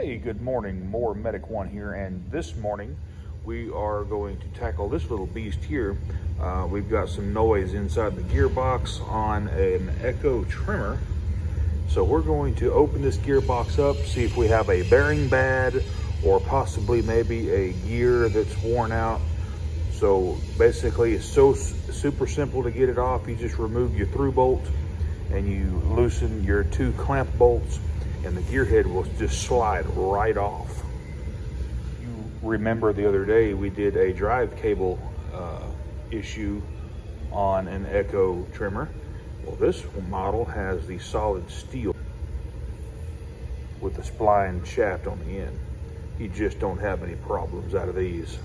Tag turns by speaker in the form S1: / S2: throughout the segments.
S1: Hey, good morning. Mower Medic One here, and this morning we are going to tackle this little beast here. Uh, we've got some noise inside the gearbox on an Echo trimmer. So we're going to open this gearbox up, see if we have a bearing bad or possibly maybe a gear that's worn out. So basically it's so super simple to get it off. You just remove your through bolt and you loosen your two clamp bolts and the gear head will just slide right off. You remember the other day we did a drive cable uh, issue on an Echo trimmer. Well, this model has the solid steel with the spline shaft on the end. You just don't have any problems out of these.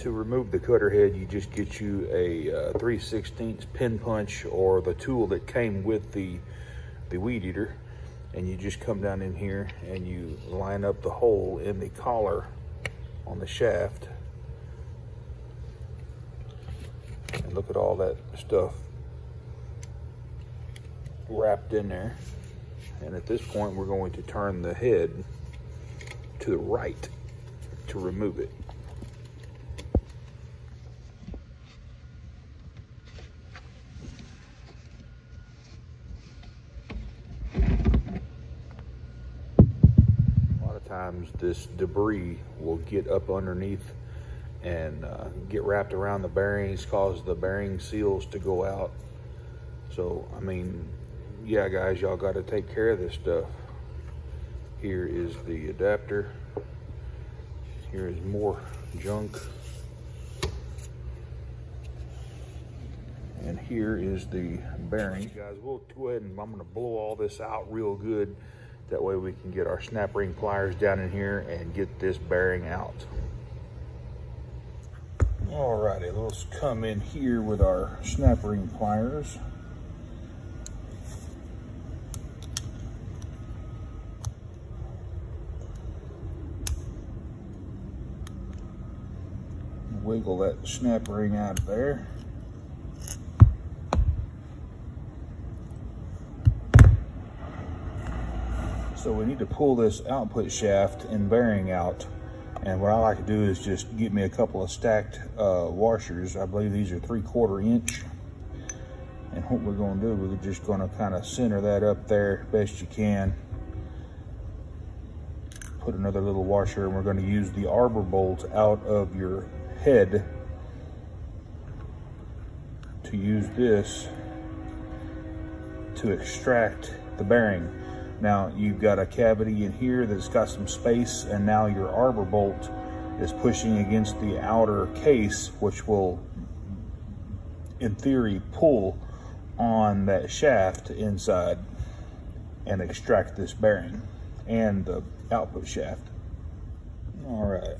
S1: To remove the cutter head, you just get you a uh, 3 16 pin punch or the tool that came with the the weed eater. And you just come down in here and you line up the hole in the collar on the shaft. And look at all that stuff wrapped in there. And at this point we're going to turn the head to the right to remove it this debris will get up underneath and uh, get wrapped around the bearings, cause the bearing seals to go out. So, I mean, yeah, guys, y'all got to take care of this stuff. Here is the adapter. Here is more junk. And here is the bearing. Guys, we'll go ahead and I'm gonna blow all this out real good. That way we can get our snap ring pliers down in here and get this bearing out. Alrighty, let's come in here with our snap ring pliers. Wiggle that snap ring out of there. So we need to pull this output shaft and bearing out. And what I like to do is just get me a couple of stacked uh, washers. I believe these are three quarter inch. And what we're gonna do, we're just gonna kind of center that up there best you can. Put another little washer and we're gonna use the arbor bolt out of your head to use this to extract the bearing. Now you've got a cavity in here that's got some space and now your arbor bolt is pushing against the outer case, which will in theory pull on that shaft inside and extract this bearing and the output shaft. All right,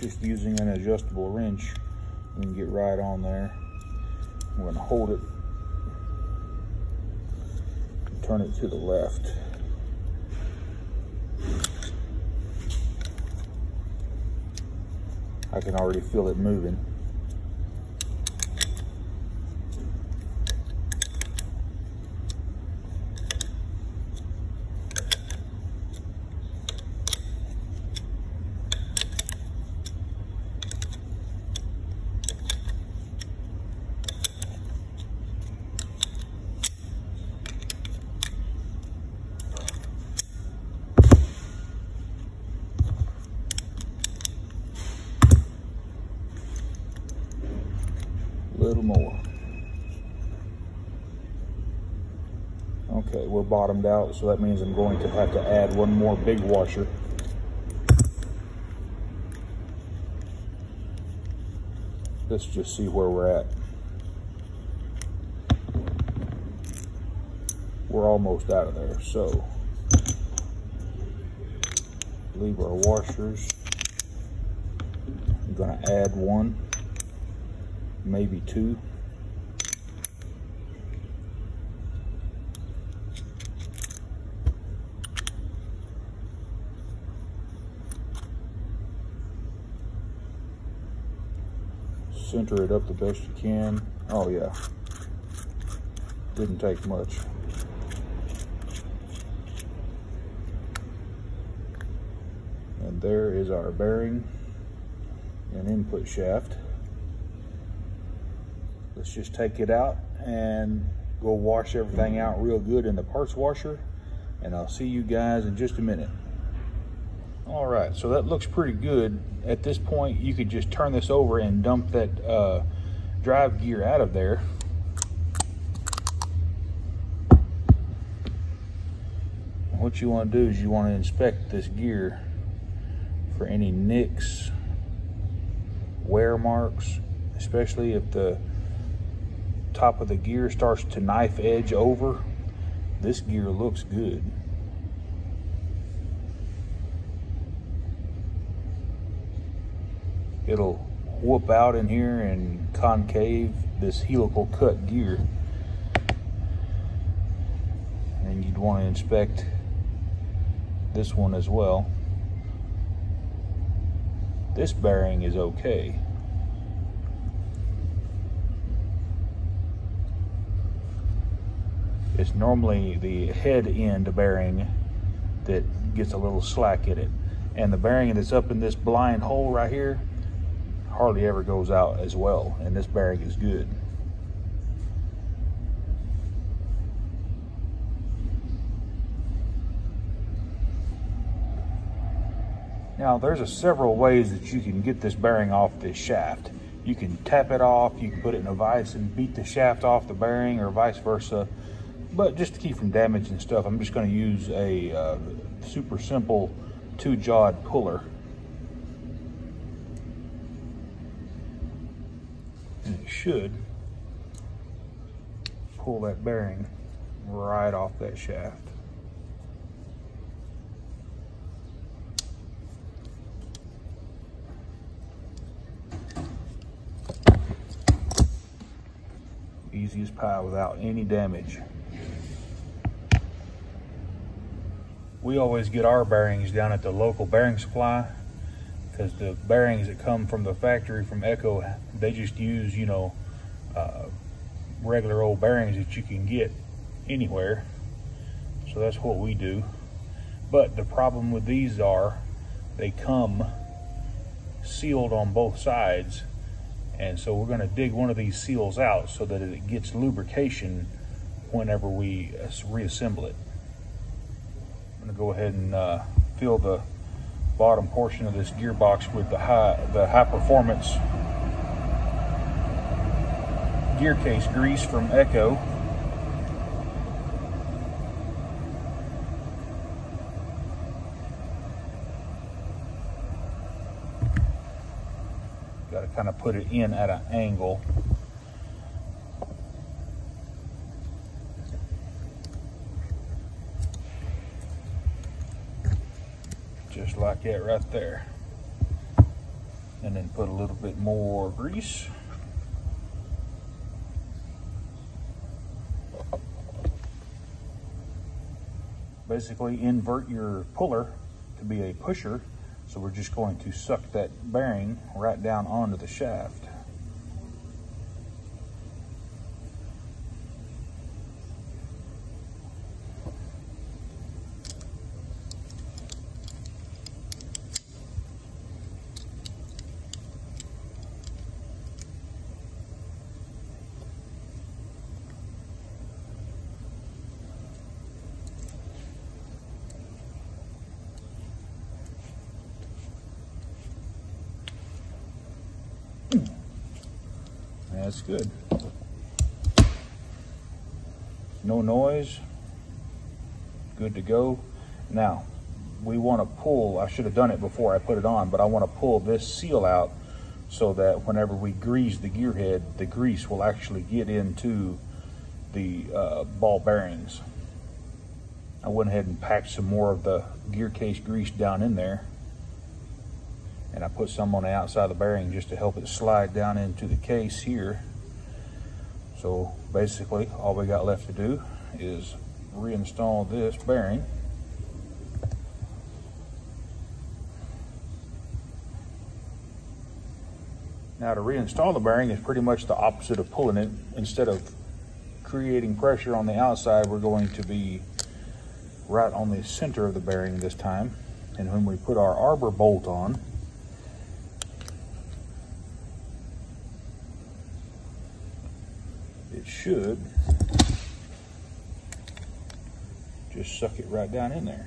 S1: just using an adjustable wrench, we can get right on there. I'm gonna hold it, turn it to the left. I can already feel it moving. little more. Okay, we're bottomed out, so that means I'm going to have to add one more big washer. Let's just see where we're at. We're almost out of there, so leave our washers. I'm gonna add one maybe two. center it up the best you can. Oh yeah, didn't take much. And there is our bearing and input shaft. Let's just take it out and go wash everything out real good in the parts washer. And I'll see you guys in just a minute. All right, so that looks pretty good. At this point, you could just turn this over and dump that uh, drive gear out of there. What you want to do is you want to inspect this gear for any nicks, wear marks, especially if the top of the gear starts to knife edge over. This gear looks good. It'll whoop out in here and concave this helical cut gear. And you'd want to inspect this one as well. This bearing is okay. It's normally the head end bearing that gets a little slack in it. And the bearing that's up in this blind hole right here, hardly ever goes out as well, and this bearing is good. Now there's a several ways that you can get this bearing off this shaft. You can tap it off, you can put it in a vise and beat the shaft off the bearing or vice versa. But just to keep from damaging stuff, I'm just gonna use a uh, super simple two-jawed puller. Should pull that bearing right off that shaft. Easy as pie without any damage. We always get our bearings down at the local bearing supply because the bearings that come from the factory from Echo, they just use, you know, uh, regular old bearings that you can get anywhere. So that's what we do. But the problem with these are they come sealed on both sides. And so we're gonna dig one of these seals out so that it gets lubrication whenever we uh, reassemble it. I'm gonna go ahead and uh, fill the bottom portion of this gearbox with the high the high performance gear case grease from Echo. Got to kind of put it in at an angle. just like that right there. And then put a little bit more grease. Basically invert your puller to be a pusher. So we're just going to suck that bearing right down onto the shaft. That's good. No noise. Good to go. Now, we want to pull, I should have done it before I put it on, but I want to pull this seal out so that whenever we grease the gear head, the grease will actually get into the uh, ball bearings. I went ahead and packed some more of the gear case grease down in there and I put some on the outside of the bearing just to help it slide down into the case here. So basically all we got left to do is reinstall this bearing. Now to reinstall the bearing is pretty much the opposite of pulling it. Instead of creating pressure on the outside, we're going to be right on the center of the bearing this time. And when we put our arbor bolt on, it should just suck it right down in there.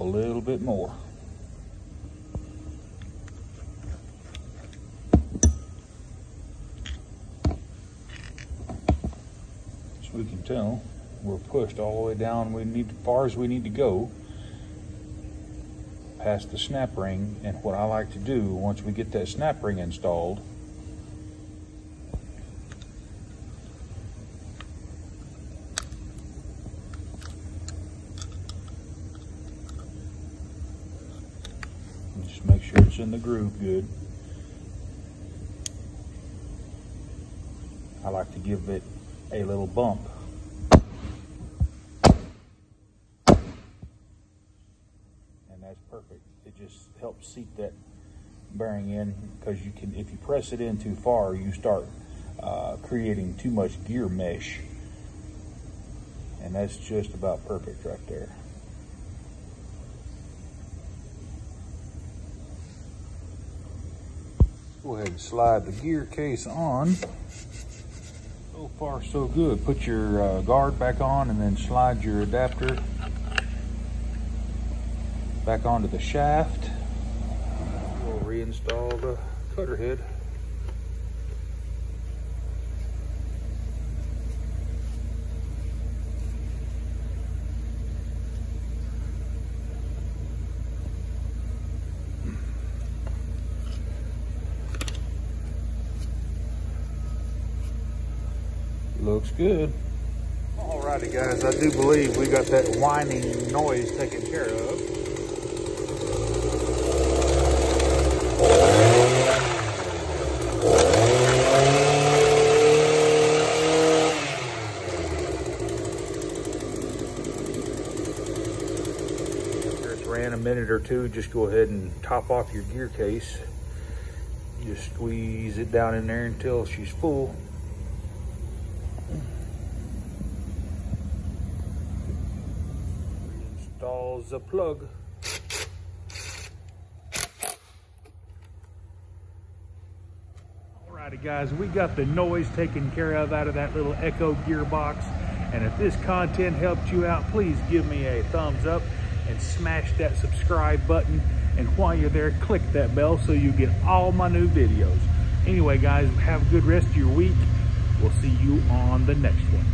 S1: A little bit more. So we can tell we're pushed all the way down we need as far as we need to go past the snap ring and what I like to do once we get that snap ring installed Just make sure it's the groove good. I like to give it a little bump. And that's perfect. It just helps seat that bearing in because you can, if you press it in too far, you start uh, creating too much gear mesh. And that's just about perfect right there. Go ahead and slide the gear case on. So far, so good. Put your uh, guard back on and then slide your adapter back onto the shaft. We'll reinstall the cutter head. Looks good. Alrighty guys, I do believe we got that whining noise taken care of. Ran a minute or two, just go ahead and top off your gear case. Just squeeze it down in there until she's full. The plug. Alrighty guys, we got the noise taken care of out of that little Echo gearbox. And if this content helped you out, please give me a thumbs up and smash that subscribe button. And while you're there, click that bell so you get all my new videos. Anyway guys, have a good rest of your week. We'll see you on the next one.